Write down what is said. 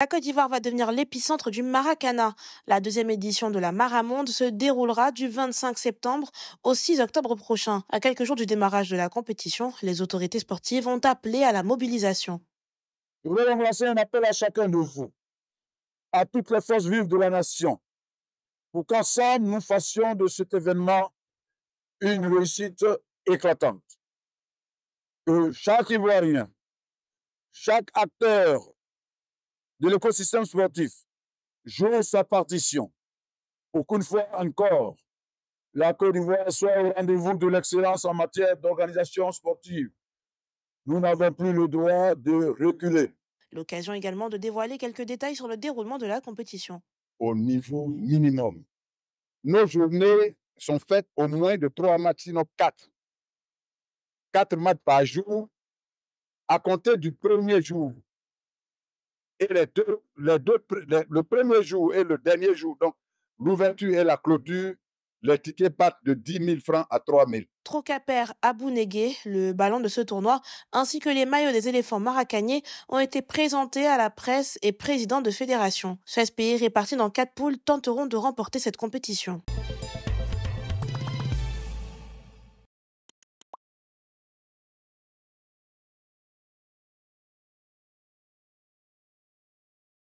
La Côte d'Ivoire va devenir l'épicentre du Maracana. La deuxième édition de la Maramonde se déroulera du 25 septembre au 6 octobre prochain. À quelques jours du démarrage de la compétition, les autorités sportives ont appelé à la mobilisation. Je voudrais lancer un appel à chacun de vous, à toutes les forces vives de la nation, pour qu'ensemble nous fassions de cet événement une réussite éclatante. Que chaque Ivoirien, chaque acteur de l'écosystème sportif joue sa partition pour qu'une fois encore, la Côte d'Ivoire soit au rendez-vous de l'excellence en matière d'organisation sportive. Nous n'avons plus le droit de reculer. L'occasion également de dévoiler quelques détails sur le déroulement de la compétition. Au niveau minimum, nos journées sont faites au moins de trois matchs, sinon quatre. Quatre matchs par jour, à compter du premier jour et les deux, le premier jour et le dernier jour, donc l'ouverture et la clôture, les tickets partent de 10 000 francs à 3 000. Trocaper Abounegué, le ballon de ce tournoi, ainsi que les maillots des éléphants maracaniers ont été présentés à la presse et présidents de fédération. 16 pays répartis dans quatre poules tenteront de remporter cette compétition.